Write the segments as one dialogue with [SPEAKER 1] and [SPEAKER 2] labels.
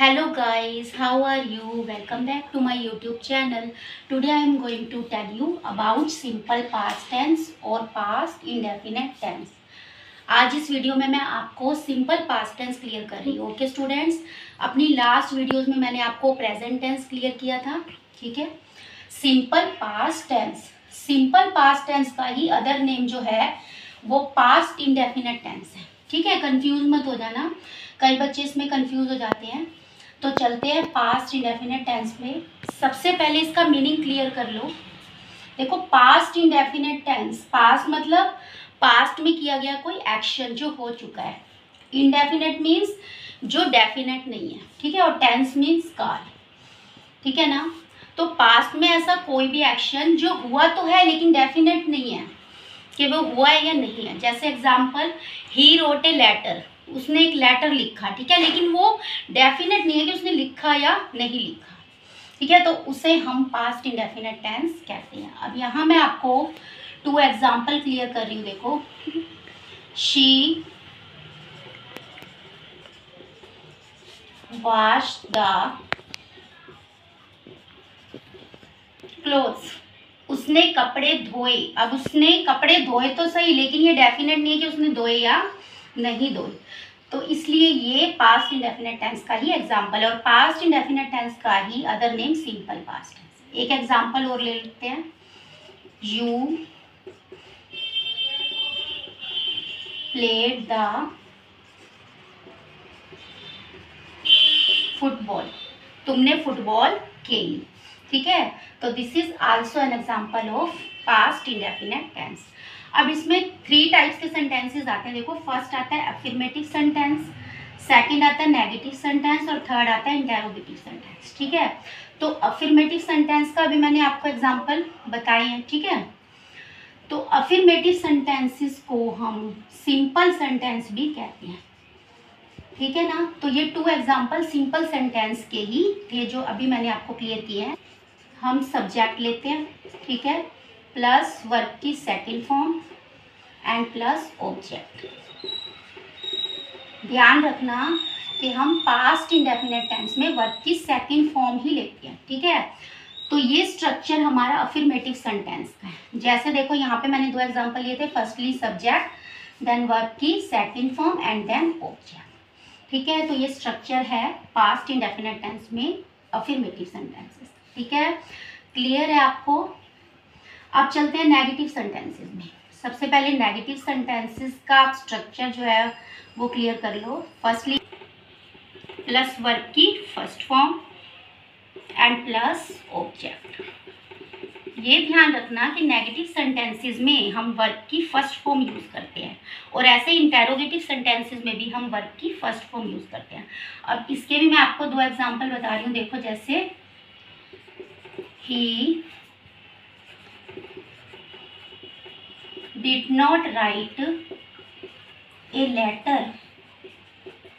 [SPEAKER 1] hello, guys. How are you? Welcome back to my youtube channel. Today, i am going to tell you about simple past tense और past indefinite tense. आज इस video में मैं आपको simple past tense clear कर रही हूँ okay students अपनी लास्ट वीडियोस में मैंने आपको प्रेजेंट टेंस क्लियर किया था, ठीक है? Simple past tense simple past tense का ही अदर नेम जो है, वो पास्ट इंडेफिनेट टेंस है। ठीक है? कंफ्यूज मत हो जाना। कई बच्चे इसमें कंफ्यूज हो जाते हैं। तो चलते हैं पास्ट इंडेफिनेट टेंस में। सबसे पहले इसका मीनिंग क्लियर कर लो। देखो पास्ट इंडेफिनेट टेंस पास्ट मतलब पास्ट में किया गया कोई एक्शन जो हो चुका है। इंडेफिनेट मीन्स जो डेफिनेट नहीं है, ठीक है? और टेंस मीन्स काल ठीक है ना? तो पास्ट में ऐसा कोई भी एक्शन जो हुआ तो है, लेकिन डेफिनेट नहीं है, कि वो हुआ है या नहीं है। जैसे example he wrote a letter उसने एक लेटर लिखा, ठीक है? लेकिन वो डेफिनेट नहीं है कि उसने लिखा या नहीं लिखा, ठीक है? तो उसे हम पास्ट इंडेफिनेट टेंस कहते हैं। अब यहाँ मैं आपको टू एग्ज़ाम्पल क्लियर कर रही हूँ, देखो। शी वॉश द क्लोथ्स उसने कपड़े धोए। अब उसने कपड़े धोए तो सही, लेकिन ये डेफिनेट नहीं है कि उसने धोए या नहीं धोए तो इसलिए ये पास्ट इंडेफिनेट टेंस का ही एग्ज़ाम्पल है और पास्ट इंडेफिनेट टेंस का ही other name simple past tense एक एग्ज़ाम्पल और ले लेते हैं। यू प्लेड द फुटबॉल तुमने फुटबॉल खेली। ठीक है? तो this is also an example of past indefinite tense अब इसमें थ्री टाइप्स के सेंटेंसेस आते हैं। देखो फ़र्स्ट आता है अफर्मेटिव सेंटेंस सेकंड आता है नेगेटिव सेंटेंस और थर्ड आता है इंटेरोगेटिव सेंटेंस ठीक है? तो अफर्मेटिव सेंटेंस का भी मैंने आपको एग्जांपल बताए हैं, ठीक है? तो अफर्मेटिव सेंटेंसेस को हम सिंपल सेंटेंस भी कहते हैं, ठीक है ना? तो ये टू एग्ज़ाम्पल सिंपल सेंटेंस के ही थे जो अभी मैंने आपको क्लियर किए हैं। हम सब्जेक्ट लेते हैं, ठीक है? प्लस वर्ब की second form and plus object. ध्यान रखना कि हम पास्ट इंडेफिनेट टेंस में वर्ब की सेकेंड फॉर्म ही लेते हैं, ठीक है? तो ये स्ट्रक्चर हमारा अफर्मेटिव सेंटेंस का है। जैसे देखो, यहाँ पे मैंने दो एग्जांपल लिए थे फर्स्टली सब्जेक्ट देन वर्ब की second form and then object ठीक है? तो ये स्ट्रक्चर है पास्ट इंडेफिनेट टेंस में अफर्मेटिव सेंटेंसेस ठीक है? क्लियर है आपको? अब चलते हैं नेगेटिव सेंटेंसेस में। सबसे पहले नेगेटिव सेंटेंसेस का स्ट्रक्चर जो है, वो क्लियर कर लो। फर्स्टली प्लस वर्ब की first form and plus object ये ध्यान रखना कि नेगेटिव सेंटेंसेस में हम वर्ब की फ़र्स्ट फॉर्म यूज़ करते हैं और ऐसे इंटेरोगेटिव सेंटेंसेस में भी हम वर्ब की फ़र्स्ट फॉर्म यूज़ करते हैं। अब इसके भी मैं आपको दो एग्जांपल बता रही हूँ। देखो जैसे ही did not write a letter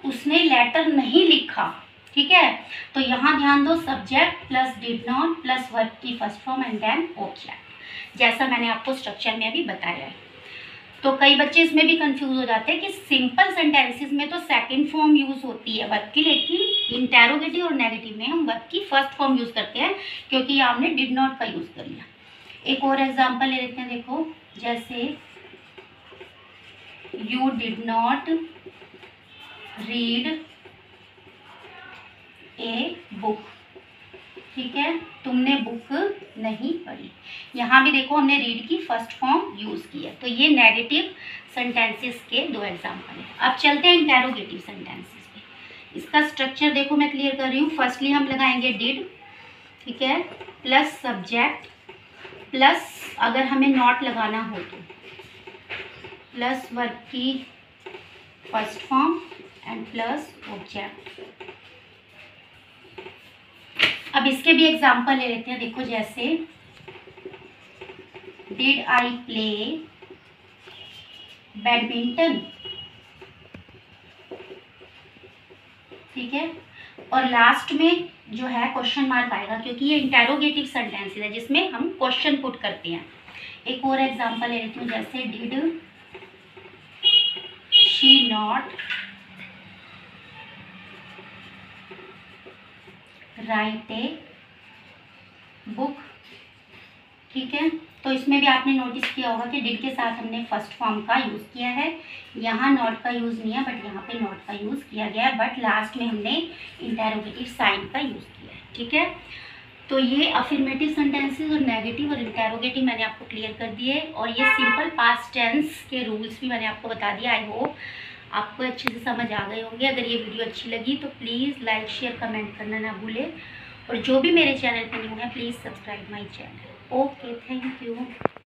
[SPEAKER 1] उसने लेटर नहीं लिखा, ठीक है? तो यहाँ ध्यान दो subject plus did not plus work की first form and then object जैसा मैंने आपको स्ट्रक्चर में अभी बताया है। तो कई बच्चे इसमें भी कंफ्यूज हो जाते हैं कि सिंपल सेंटेंसेस में तो सेकंड फॉर्म यूज़ होती है वर्क की, लेकिन इंटेरोगेटिव और नेगेटिव में हम वर्क की फ़र्स्ट फॉर्म यूज़ करते हैं, क्योंकि आपने डिड नॉट का यूज़ कर लिया। एक और एग्ज़ाम्पल ले लेते हैं, देखो। जैसे you did not read a book ठीक है? तुमने बुक नहीं पढ़ी। यहाँ भी देखो, हमने रीड की फ़र्स्ट फॉर्म यूज़ की है। तो ये नेगेटिव सेंटेंसेस के दो एग्जांपल है। अब चलते हैं इंटेरोगेटिव सेंटेंसेस पे। इसका स्ट्रक्चर देखो, मैं क्लियर कर रही हूँ। फर्स्टली हम लगाएँगे डिड ठीक है? प्लस सब्जेक्ट प्लस अगर हमें नॉट लगाना हो तो। प्लस वर्ब की first form and plus object. अब इसके भी एग्ज़ाम्पल ले लेते हैं। देखो जैसे डिड आई प्ले बैडमिंटन ठीक है? और लास्ट में जो है क्वेश्चन मार्क आएगा, क्योंकि ये इंटेरोगेटिव सेंटेंसेस है, जिसमें हम क्वेश्चन पुट करते हैं। एक और एग्जांपल लेती हूँ जैसे did she not write a book ठीक है? तो इसमें भी आपने नोटिस किया होगा कि डिड के साथ हमने फ़र्स्ट फॉर्म का यूज़ किया है। यहाँ नॉट का यूज़ नहीं है बट यहाँ पे नॉट का यूज़ किया गया है बट लास्ट में हमने इंटेरोगेटिव साइन का यूज़ किया है, ठीक है? तो ये अफर्मेटिव सेंटेंसेस और नेगेटिव और इंटेरोगेटिव मैंने आपको क्लियर कर दिए और ये सिंपल पास्ट टेंस के रूल्स भी मैंने आपको बता दिया आई होप आपको अच्छे से समझ आ गए होंगे। अगर ये वीडियो अच्छी लगी तो प्लीज़ लाइक शेयर कमेंट करना ना भूलें। और जो भी मेरे चैनल पर न्यू है please subscribe my channel okay thank you